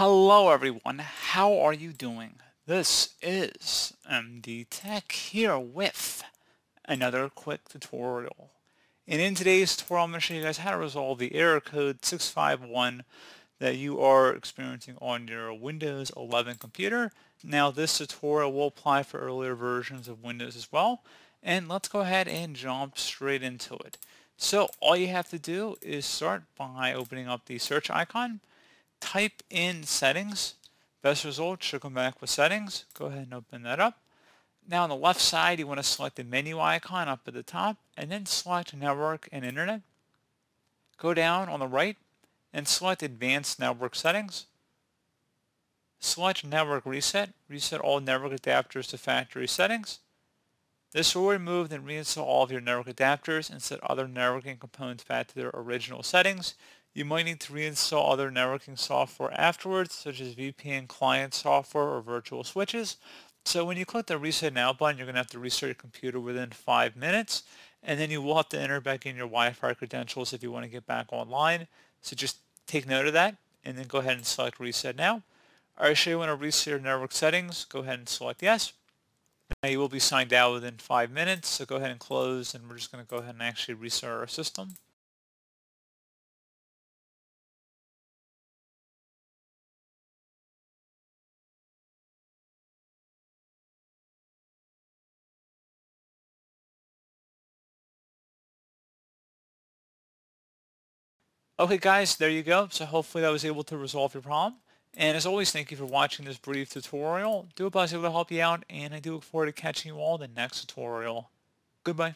Hello everyone, how are you doing? This is MD Tech here with another quick tutorial. And in today's tutorial I'm going to show you guys how to resolve the error code 651 that you are experiencing on your Windows 11 computer. Now this tutorial will apply for earlier versions of Windows as well. And let's go ahead and jump straight into it. So all you have to do is start by opening up the search icon type in settings. Best result should come back with settings. Go ahead and open that up. Now on the left side, you want to select the menu icon up at the top and then select network and internet. Go down on the right and select advanced network settings. Select network reset. Reset all network adapters to factory settings. This will remove and reinstall all of your network adapters and set other networking components back to their original settings. You might need to reinstall other networking software afterwards, such as VPN client software or virtual switches. So when you click the Reset Now button, you're going to have to restart your computer within five minutes, and then you will have to enter back in your Wi-Fi credentials if you want to get back online. So just take note of that, and then go ahead and select Reset Now. I show you want to reset your network settings. Go ahead and select Yes. Now you will be signed out within five minutes, so go ahead and close, and we're just going to go ahead and actually restart our system. Okay guys, there you go. So hopefully that was able to resolve your problem. And as always, thank you for watching this brief tutorial. Do hope I was able to help you out, and I do look forward to catching you all in the next tutorial. Goodbye.